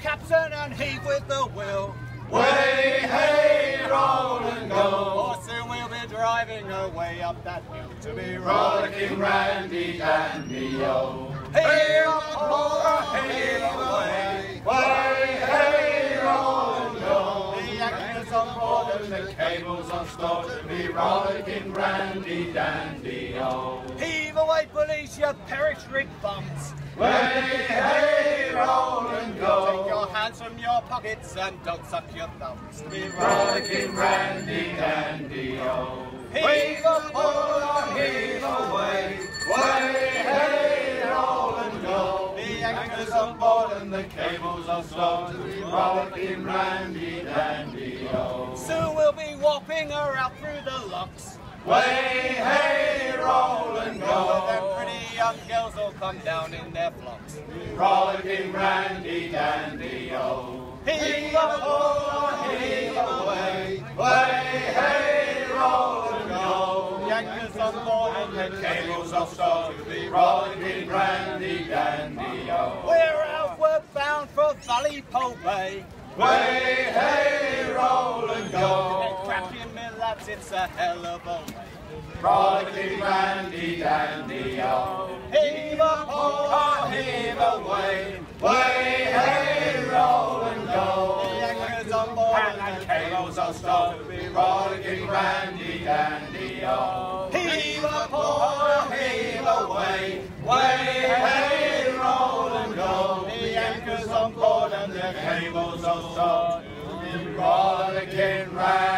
captain, and heave with the wheel. Way, hey, roll and go. For soon we'll be driving away up that hill to be Rollicking Randy Dandy, oh. Heave up, heave away. Way, hey, roll and go. The anchor's on board and The cables on store to be rollicking Randy Dandy, oh. Heave away, police, you perish rig bums. Way, hey, roll and go. Take your hands from your pockets and don't suck your thumbs. Be Rollicking Randy Dandy, oh. Heave up, Oh, heave away. Way, hey, roll and go. The Anchors on board and the cables are stowed to be rollicking Randy Dandy, oh. Soon we'll be whopping her out through the locks. Way, hey, come down in their flocks. Rollicking Randy Dandy, oh. Heave up, oh, heave away. Way, hey, roll and go. The anchor's on board And and the the cables are stowed to be rollicking Randy Dandy, oh. We're outward bound for Vallipo Bay. Way, hey, roll and And go. cracking me lads, it's a hell of a way. Rollicking Randy Dandy, oh. Heave and the the cables are stowed to be rollicking Randy Dandy, oh. Heave up, oh, heave away. Way, hey, roll and go. The anchor's on board and the cables are stowed to be rollicking Randy